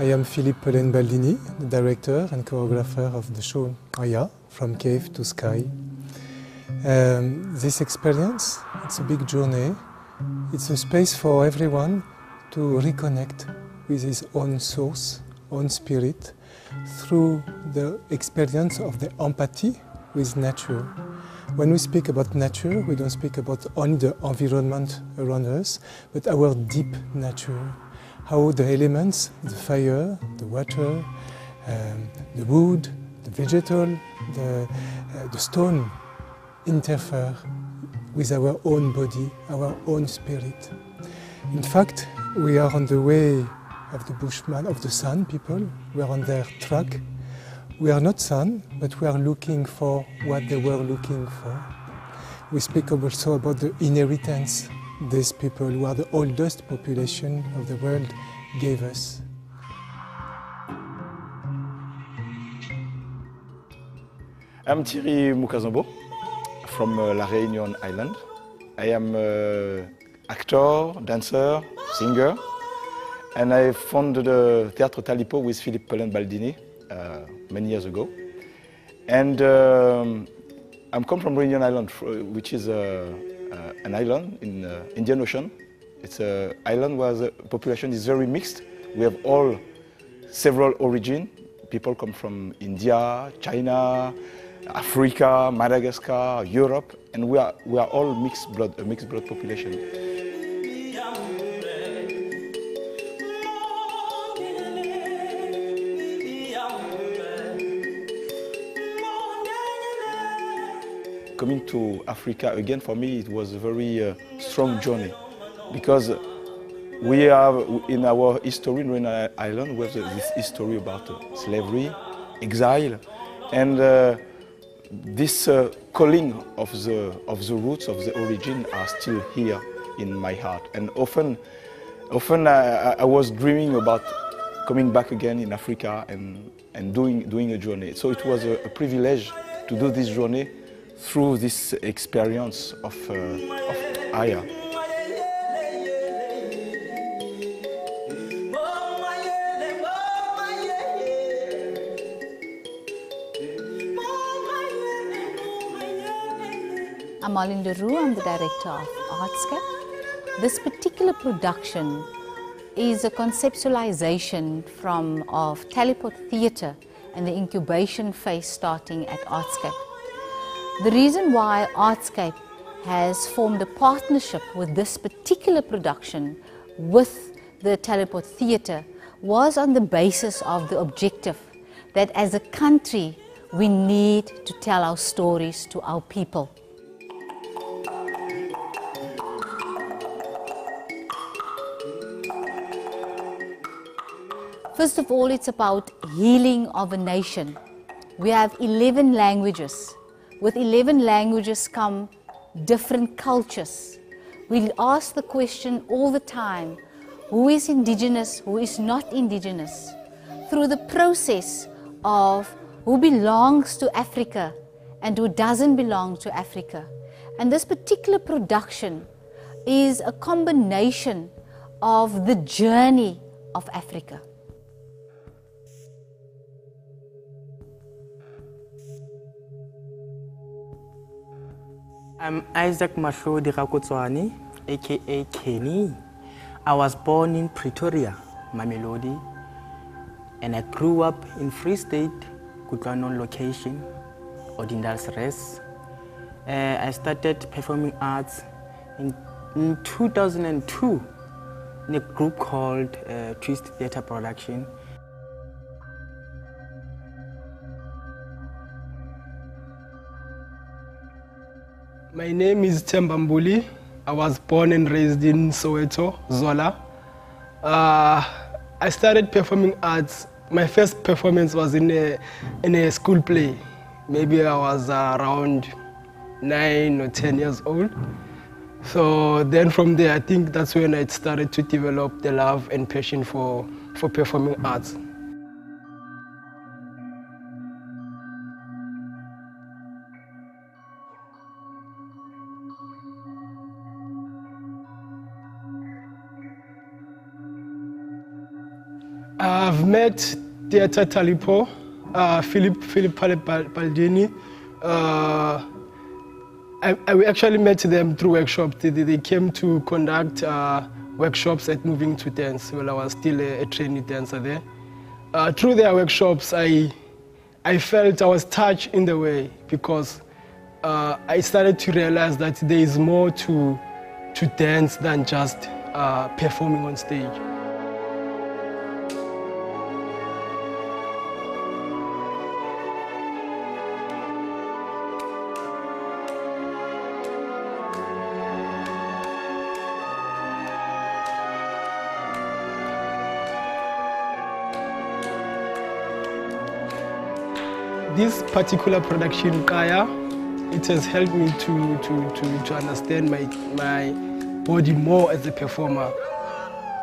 I am Philippe Pelen Baldini, the director and choreographer of the show Aia, From Cave to Sky. Um, this experience, it's a big journey. It's a space for everyone to reconnect with his own source, own spirit, through the experience of the empathy with nature. When we speak about nature, we don't speak about only the environment around us, but our deep nature. How the elements, the fire, the water, um, the wood, the vegetal, the, uh, the stone interfere with our own body, our own spirit. In fact, we are on the way of the Bushman, of the San people. We are on their track. We are not San, but we are looking for what they were looking for. We speak also about the inheritance these people, who are the oldest population of the world, gave us. I'm Thierry Mukazombo from uh, La Réunion Island. I am an actor, dancer, singer, and I founded the Teatro Talipot with Philippe Pelen Baldini uh, many years ago. And um, I'm come from Réunion Island, which is uh, uh, Uh, an island in the Indian Ocean. It's an island where the population is very mixed. We have all several origin. People come from India, China, Africa, Madagascar, Europe, and we are, we are all mixed blood, a mixed blood population. Coming to Africa again, for me, it was a very uh, strong journey because we have in our history in Réunion Island, we have this history about uh, slavery, exile, and uh, this uh, calling of the, of the roots, of the origin are still here in my heart. And often, often I, I was dreaming about coming back again in Africa and, and doing, doing a journey. So it was a, a privilege to do this journey through this experience of, uh, of Aia. I'm Marlene Le Roux, I'm the director of Artscape. This particular production is a conceptualization from of Talipot Theatre and the incubation phase starting at Artscape. The reason why Artscape has formed a partnership with this particular production with the Talipot Theatre was on the basis of the objective that as a country we need to tell our stories to our people. First of all, it's about healing of a nation. We have 11 languages. With 11 languages come different cultures. We ask the question all the time, who is indigenous, who is not indigenous? Through the process of who belongs to Africa and who doesn't belong to Africa. And this particular production is a combination of the journey of Africa. I'm Isaac Mahlodi Rakotswani, aka Kenny. I was born in Pretoria, Mamelodi, and I grew up in Free State, Kutlwanong location, Odendaalsrus. Uh, I started performing arts in, in 2002 in a group called uh, Twist Theatre Production. My name is Themba Mbuli. I was born and raised in Soweto, Zola. Uh, I started performing arts. My first performance was in a, in a school play. Maybe I was around nine or 10 years old. So then from there, I think that's when I started to develop the love and passion for, for performing arts. I've met Theatre Talipot, uh, Philip Philip Baldini. Uh, I, I, actually met them through workshops. They, they came to conduct uh, workshops at Moving Into Dance while I was still a, a trainee dancer there. Uh, through their workshops, I, I felt I was touched in the way because uh, I started to realize that there is more to, to dance than just uh, performing on stage. This particular production, Kaya, it has helped me to, to, to, to understand my, my body more as a performer,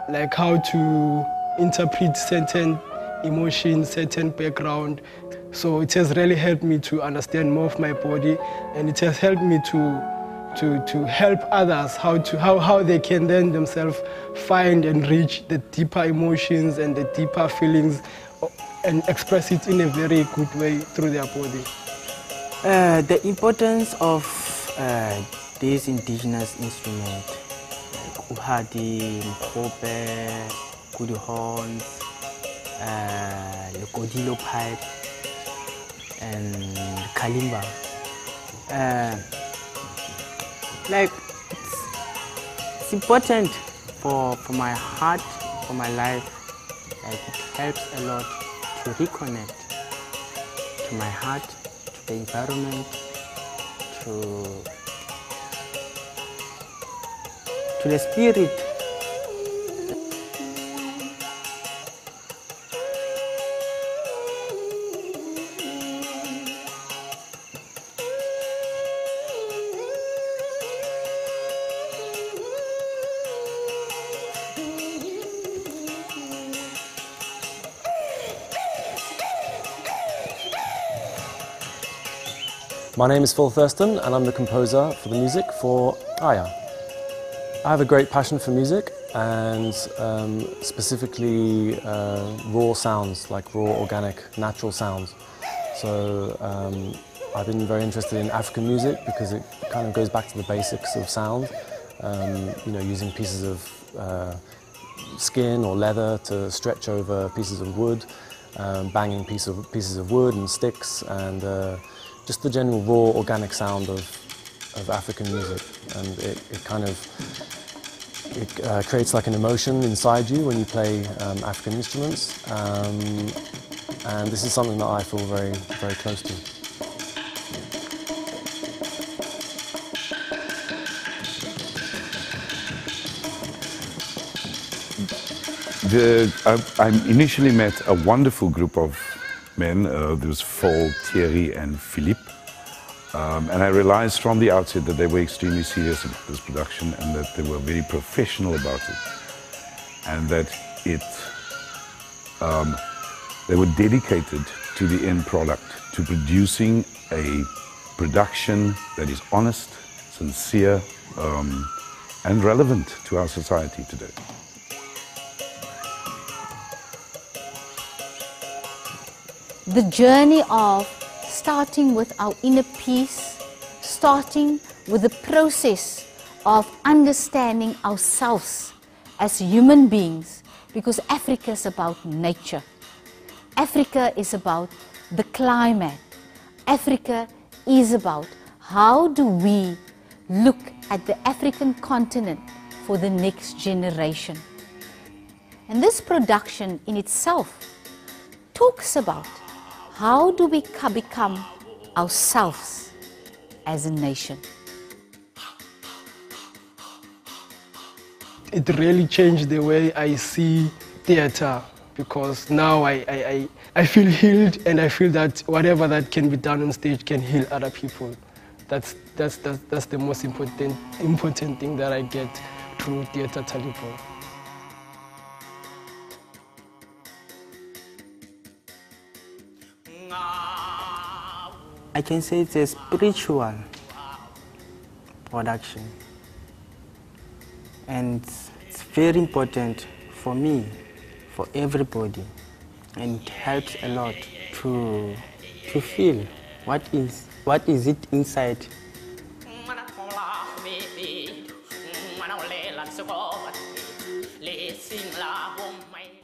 like how to interpret certain emotions, certain background. So it has really helped me to understand more of my body and it has helped me to, to, to help others how, to, how, how they can then themselves find and reach the deeper emotions and the deeper feelings and express it in a very good way through their body. Uh, the importance of uh, these indigenous instruments, like uhadi, mkope, kudu horns, uh, the godilo pipe, and kalimba. Uh, like, it's, it's important for, for my heart, for my life. Like, it helps a lot to reconnect to my heart, to the environment, to, to the spirit My name is Phil Thurston and I'm the composer for the music for Aia. I have a great passion for music and um, specifically uh, raw sounds, like raw, organic, natural sounds. So um, I've been very interested in African music because it kind of goes back to the basics of sound, um, you know, using pieces of uh, skin or leather to stretch over pieces of wood, um, banging piece of, pieces of wood and sticks and uh, just the general raw organic sound of, of African music and it, it kind of it uh, creates like an emotion inside you when you play um, African instruments um, and this is something that I feel very very close to. The, I, I initially met a wonderful group of men. Uh, there was Phil, Thierry, and Philippe. Um, and I realized from the outset that they were extremely serious about this production and that they were very professional about it. And that it, um, they were dedicated to the end product, to producing a production that is honest, sincere, um, and relevant to our society today. The journey of starting with our inner peace, starting with the process of understanding ourselves as human beings, because Africa is about nature. Africa is about the climate. Africa is about how do we look at the African continent for the next generation. And this production in itself talks about how do we become ourselves as a nation? It really changed the way I see theatre because now I, I, I, feel healed and I feel that whatever that can be done on stage can heal other people. That's, that's, that's, that's the most important, important thing that I get through Theatre Talipot. I can say it's a spiritual production. And it's very important for me, for everybody and it helps a lot to, to feel what is, what is it inside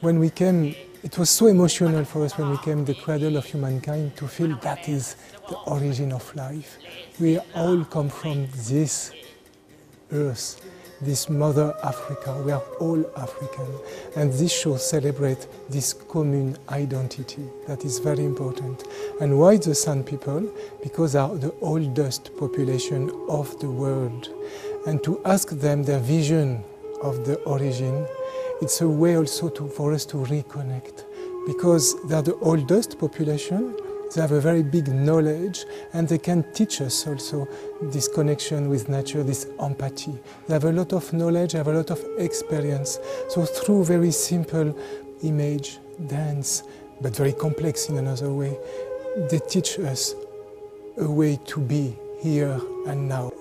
When we came, it was so emotional for us when we came the cradle of humankind to feel that is the origin of life. We all come from this earth, this mother Africa. We are all African. And this show celebrates this common identity that is very important. And why the San people? Because they are the oldest population of the world. And to ask them their vision of the origin it's a way also to, for us to reconnect because they're the oldest population, they have a very big knowledge and they can teach us also this connection with nature, this empathy. They have a lot of knowledge, they have a lot of experience. So through very simple image, dance, but very complex in another way, they teach us a way to be here and now.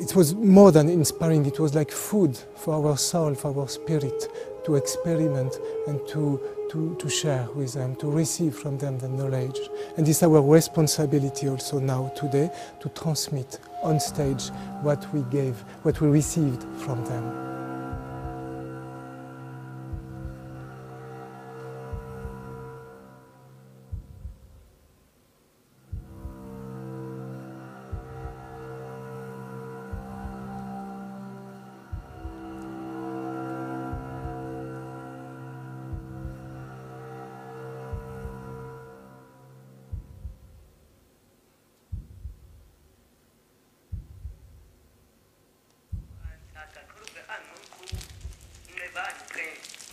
It was more than inspiring, it was like food for our soul, for our spirit, to experiment and to, to, to share with them, to receive from them the knowledge. And it's our responsibility also now, today, to transmit on stage what we gave, what we received from them.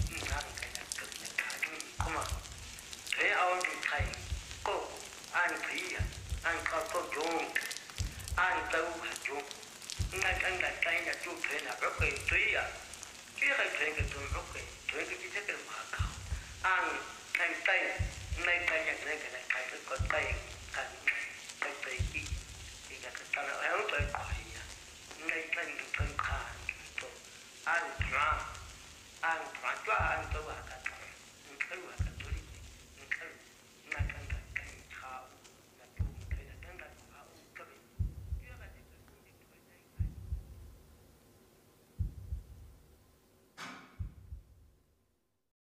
你看看人家，人家看，你看嘛，人家澳门开，国安平，安国国强，安头十足，你看人家开，人家就开那个飞机呀，这还开个。